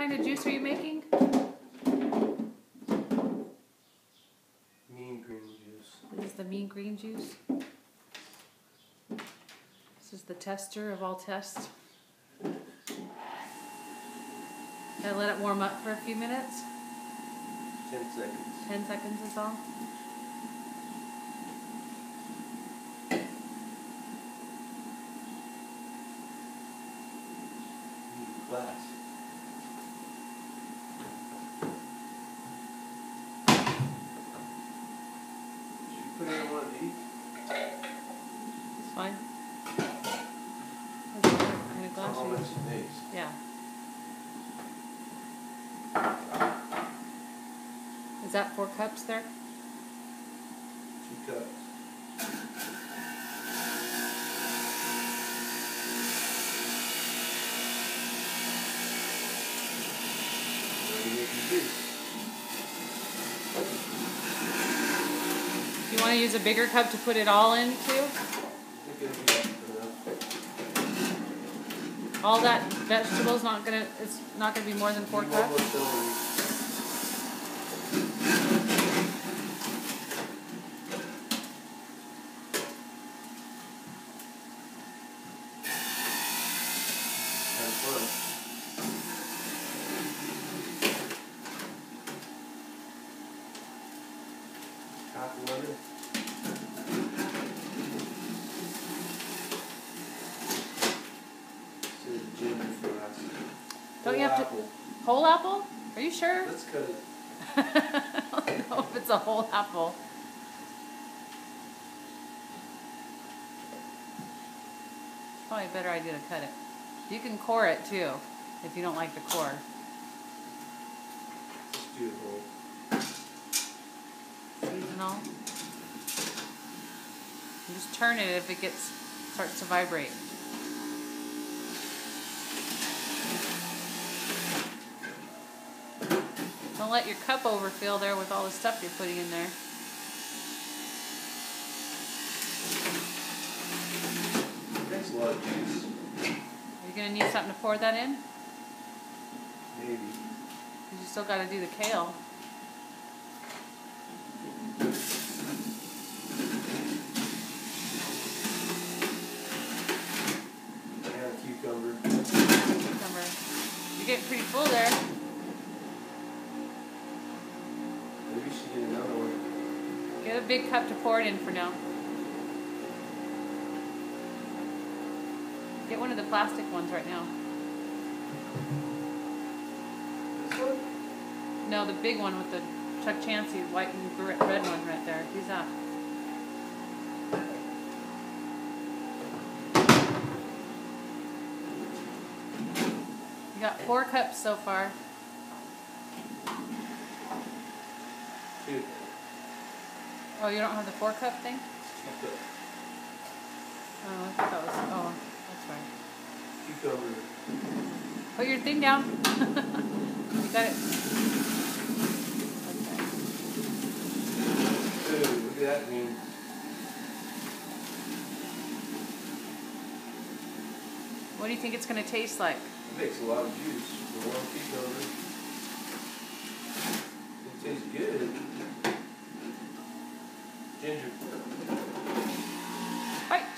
kind of juice are you making? Mean green juice. This is the mean green juice. This is the tester of all tests. Gotta let it warm up for a few minutes. Ten seconds. 10 seconds is all. Glass. Should you put it in one of these? It's fine. There's another kind of glass How you much use. it takes? Yeah. Is that four cups there? Two cups. Ready to make your juice. You want to use a bigger cup to put it all into? I think it'll be enough. All that vegetables not gonna it's not gonna be more than four cups. celery. Have fun. Half a lemon. Save the ginger for last. Don't you Whole have to- apple. Whole apple? Are you sure? Let's cut it. I don't know if it's a whole apple. Probably a better idea to cut it. You can core it too, if you don't like the core. Just do it whole. Seasonal. And just turn it if it gets starts to vibrate. Don't let your cup overfill there with all the stuff you're putting in there. Takes a lot of juice. Are you gonna need something to pour that in? Maybe. Cause you still gotta do the kale. And a cucumber. Cucumber. You're getting pretty full there. Big cup to pour it in for now. Get one of the plastic ones right now. No, the big one with the Chuck Chansey white and red one right there. Use that. You got four cups so far. Two. Oh, you don't have the four cup thing? Cups. Oh, I thought that was. Oh, that's right. Cucumber. Put your thing down. you got it. Okay. Ooh, look at that green. What do you think it's going to taste like? It makes a lot of juice for one cucumber. It tastes good.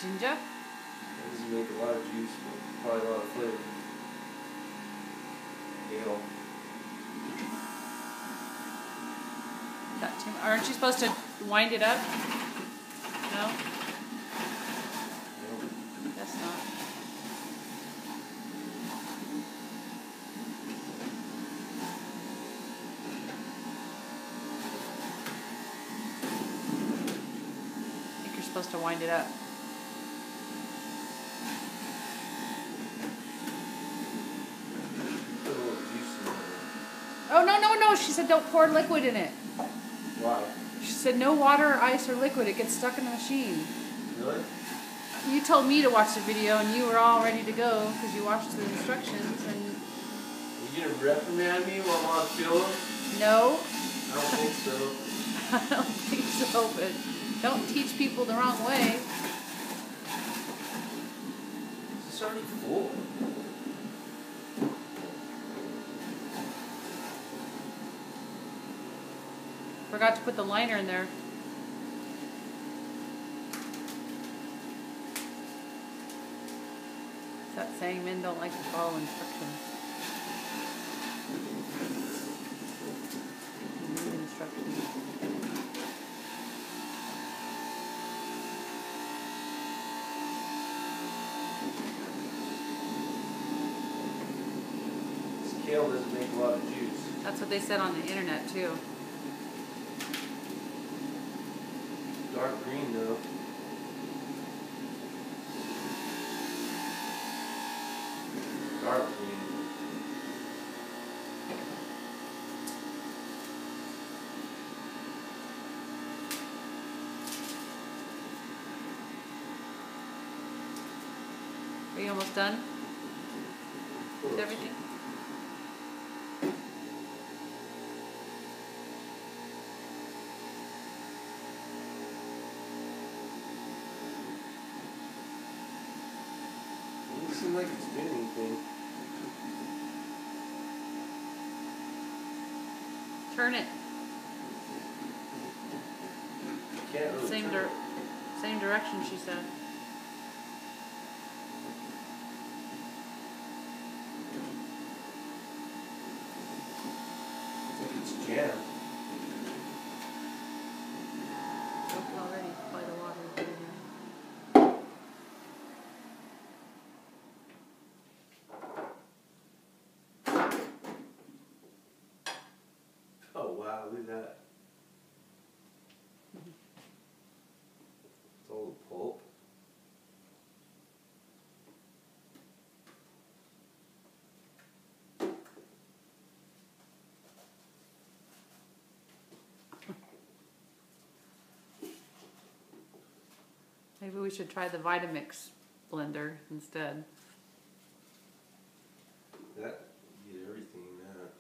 Ginger. That doesn't make a lot of juice, but probably a lot of flavor. Ale. Got too, aren't you supposed to wind it up? No, Ale. guess not. I think you're supposed to wind it up. Put a little juice in there. Oh no no no! She said don't pour liquid in it. Why? She said no water or ice or liquid. It gets stuck in the machine. Really? You told me to watch the video and you were all ready to go because you watched the instructions and Are you gonna reprimand me while I'm on film? no, I don't think so. I don't think so, but don't teach people the wrong way. It's already full. Forgot to put the liner in there. Is that saying men don't like to follow instructions? Read instructions. This kale doesn't make a lot of juice. That's what they said on the internet too. Dark green though. Dark green. Are you almost done with everything? Turn it. Really Same dir- it. same direction she said. Look that. It's all the pulp. Maybe we should try the Vitamix blender instead. That you get everything in that.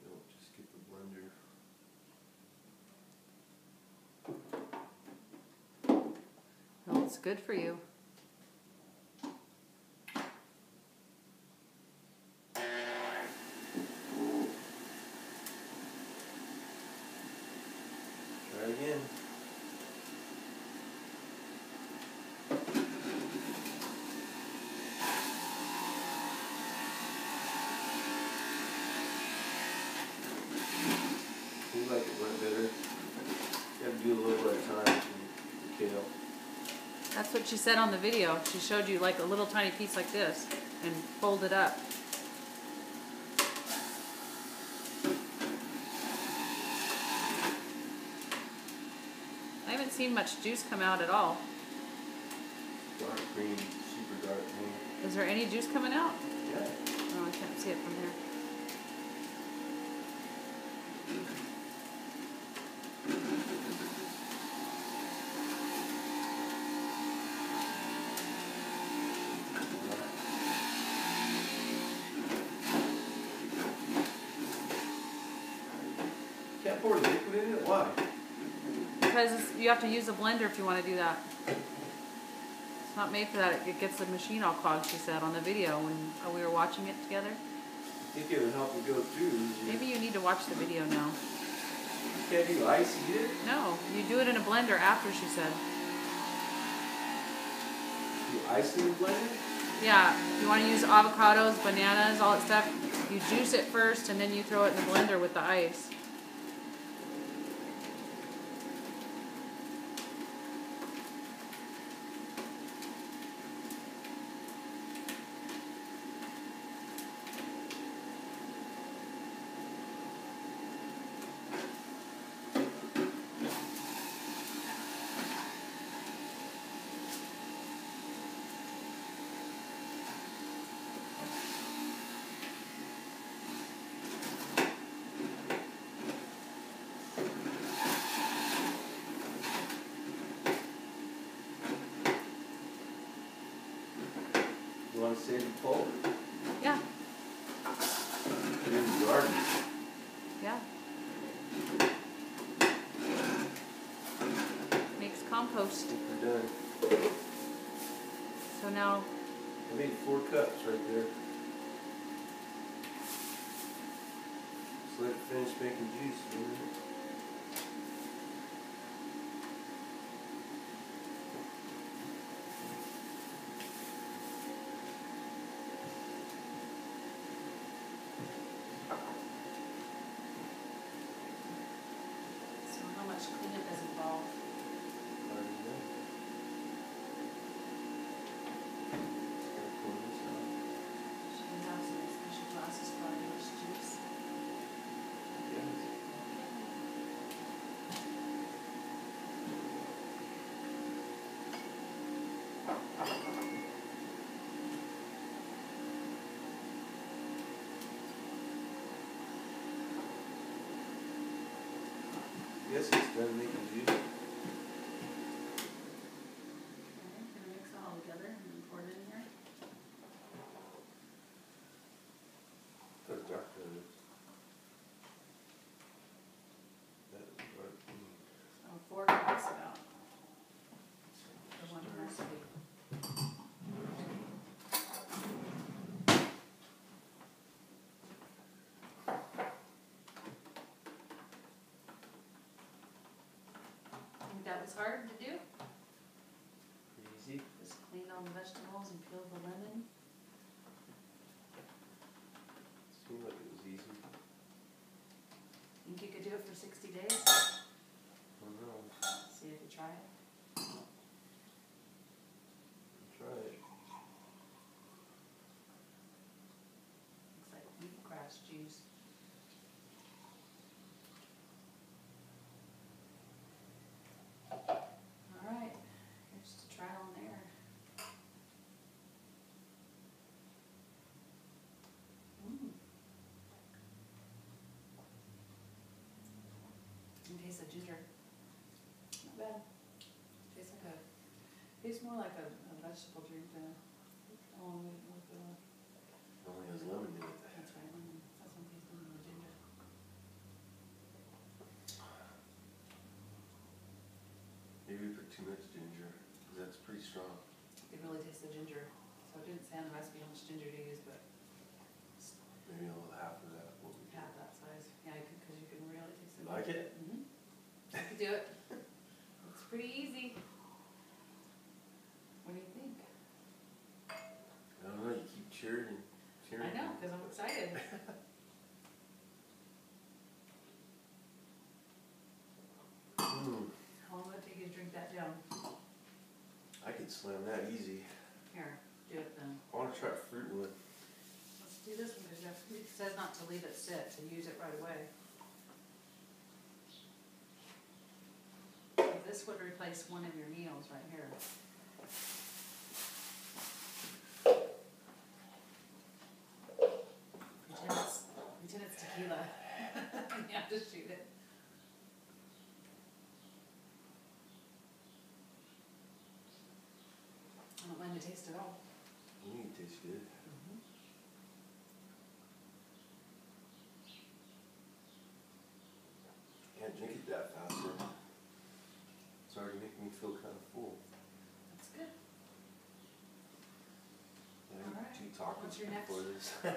You don't just get the blender. Well, it's good for you. Try again. Seems like it went better. You have to do a little at a time the kale. That's what she said on the video. She showed you like a little tiny piece like this and fold it up. I haven't seen much juice come out at all. Dark green, super dark green. Is there any juice coming out? Yeah. Oh, I can't see it from here. Can't pour liquid in it? Why? Because it's- you have to use a blender if you want to do that. It's not made for that. It- It gets the machine all clogged, she said on the video when we were watching it together. I think it would help it go through. Maybe you need to watch the video now. You can't do ice either? No, you do it in a blender after, she said. You ice in the blender? Yeah, you want to use avocados, bananas, all that stuff, you juice it first and then you throw it in the blender with the ice. You want to save the pulp? Yeah, Put in the garden. yeah. Makes compost. We're done. So now, I made four cups right there. Just let it finish making juice, man. So how much cleanup is involved? Already done. Gotta pull this out. Should we have some special glasses for our much juice? Yeah. It's done making juice. Okay, gonna mix it all together and then pour it in here. That's dark color. That is dark. mm. So four cups about. For one recipe. Think that was hard to do? Pretty easy. Just clean all the vegetables and peel the lemon. Seemed like it was easy. Think you could do it for sixty days? I don't know. See if you try it. Try it. Looks like wheatgrass juice. Alright, here's the trial and error. Mmm. Can the ginger. Not bad. Tastes like a, tastes more like a, a vegetable drink than, along with, with the Only has lemon in it. that's right, lemon, that's one piece of the ginger. Maybe we put too much ginger, because that's pretty strong. You can really taste the ginger, so it didn't say on the recipe how much ginger to use, but Maybe a little half of that. What we half that size, yeah, cause you can really taste the. Like it? Do it. It's pretty easy. What do you think? I don't know, you keep cheering cheering. I know, cause I'm excited. Hmm, How long will it take you to drink that down? I could slam that easy. Here, do it then. I wanna try fruit one. Let's do this one, cause it says not to leave it sit, to use it right away. This would replace one of your meals right here. Pretend it's, pretend it's tequila. You have to shoot it. I don't mind the taste at all. Think it tastes good. Can't drink it that fast though. It's already making me feel kinda full. That's good. I ate Alright. two tacos What's your next? before this.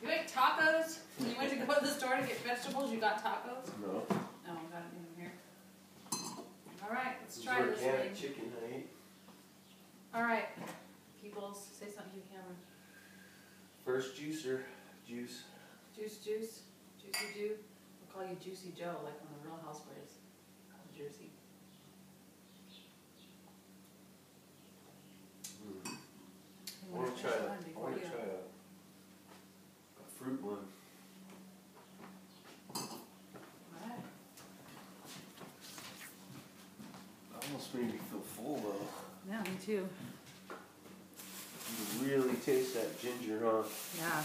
You ate tacos? When you went to go to the store to get vegetables, you got tacos? No. No, I got it in here. Alright, let's This is try this organic thing. chicken I ate. Alright, people, say something to the camera. First juicer, juice. Juice, juice, juicy Jew. We'll call you Juicy Joe, like on the Real Housewives of Jersey. Mm. You I wanna finish try, a- one I before wanna you- try a, a fruit one. Alright, Almost made me feel full though. yeah, me too. You can really taste that ginger, huh? Yeah,